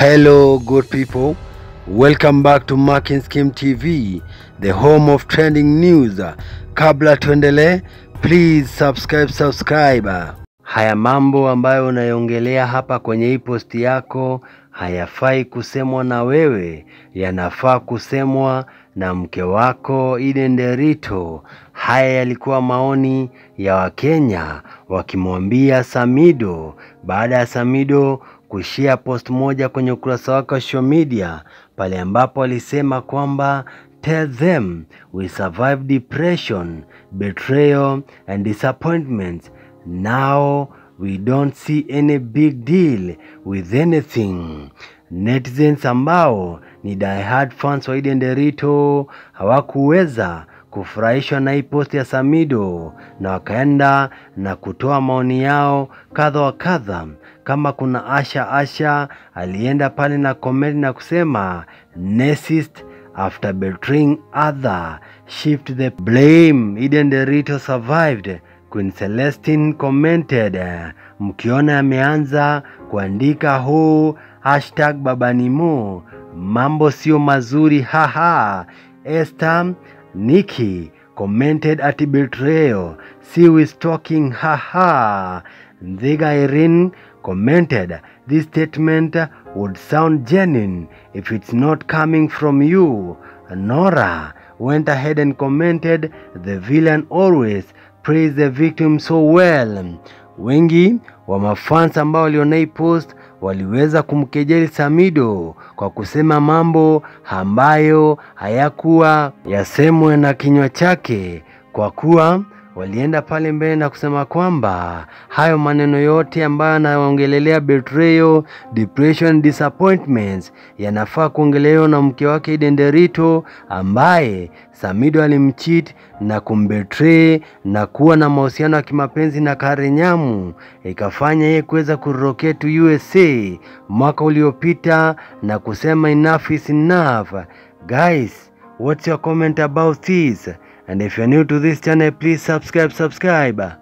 Hello, good people. Welcome back to Marking Scheme TV, the home of trending news. Kabla tuendelee, please subscribe, subscribe. Haya mambo ambayo unayongelea hapa kwenye hii posti yako hayafai kusemwa na wewe, yanafaa kusemwa na mke wako Eden Derito. Haya yalikuwa maoni ya Wakenya wakimwambia Samido baada ya Samido kushia post moja kwenye ukurasa wake wa social media pale ambapo alisema kwamba tell them we survived depression, betrayal and disappointment. Now we don't see any big deal with anything. Netizens ambao ni diehard fans wa Eden Derito hawakuweza kufurahishwa na hii post ya Samido na wakaenda na kutoa maoni yao kadha wa kadha. Kama kuna Asha Asha alienda pale na comment na kusema narcissist after betraying other shift the blame Eden Derito survived. Queen Celestine commented, mkiona ameanza kuandika huu hashtag babanimu, mambo sio mazuri haha. Esther Nikki commented at betrayal, see we stalking haha. Nziga Irene commented, this statement would sound genuine if it's not coming from you. Nora went ahead and commented, the villain always praise the victim so well. Wengi wa mafans ambao waliona hii post waliweza kumkejeli Samido kwa kusema mambo ambayo hayakuwa yasemwe na kinywa chake, kwa kuwa walienda pale mbele na kusema kwamba hayo maneno yote ambayo anaongelelea betrayal, depression, disappointments yanafaa kuongelewa na mke wake idenderito ambaye Samido alimcheat na kumbetray na kuwa na mahusiano ya kimapenzi na Karen Nyamu, ikafanya yeye kuweza kuroketi USA mwaka uliopita na kusema enough is enough. Guys, what's your comment about this? And if you're new to this channel, please subscribe, subscribe.